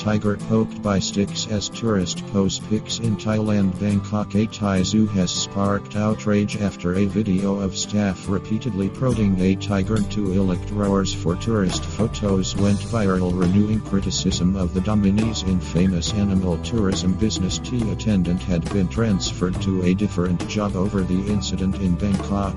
tiger poked by sticks as tourist pose pics in Thailand. Bangkok A Thai zoo has sparked outrage after a video of staff repeatedly prodding a tiger. To electrowers for tourist photos went viral renewing criticism of the Domini's infamous animal tourism business. T attendant had been transferred to a different job over the incident in Bangkok.